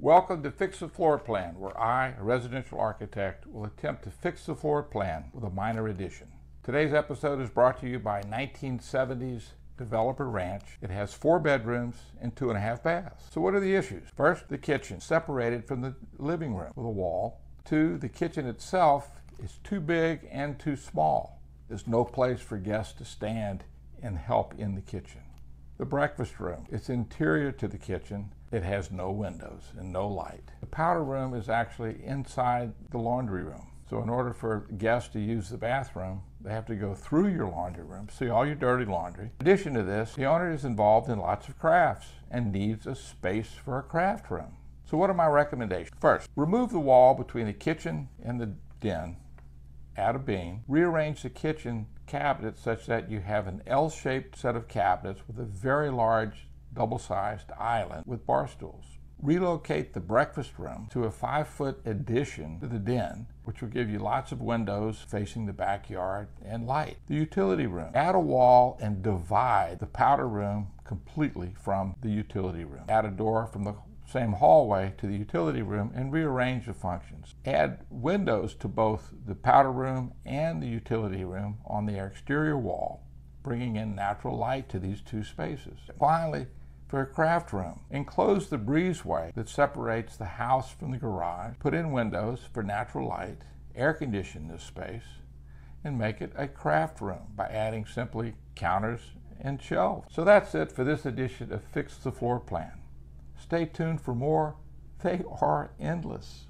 Welcome to Fix the Floor Plan, where I, a residential architect, will attempt to fix the floor plan with a minor addition. Today's episode is brought to you by 1970s Developer Ranch. It has four bedrooms and two and a half baths. So, what are the issues? First, the kitchen, separated from the living room with a wall. Two, the kitchen itself is too big and too small. There's no place for guests to stand and help in the kitchen. The breakfast room, it's interior to the kitchen it has no windows and no light. The powder room is actually inside the laundry room. So in order for guests to use the bathroom, they have to go through your laundry room, see all your dirty laundry. In addition to this, the owner is involved in lots of crafts and needs a space for a craft room. So what are my recommendations? First, remove the wall between the kitchen and the den, add a beam, rearrange the kitchen cabinets such that you have an L-shaped set of cabinets with a very large double-sized island with bar stools. Relocate the breakfast room to a five-foot addition to the den, which will give you lots of windows facing the backyard and light. The utility room. Add a wall and divide the powder room completely from the utility room. Add a door from the same hallway to the utility room and rearrange the functions. Add windows to both the powder room and the utility room on the exterior wall, bringing in natural light to these two spaces. Finally, for a craft room. Enclose the breezeway that separates the house from the garage. Put in windows for natural light. Air condition this space and make it a craft room by adding simply counters and shelves. So that's it for this edition of Fix the Floor Plan. Stay tuned for more. They are endless.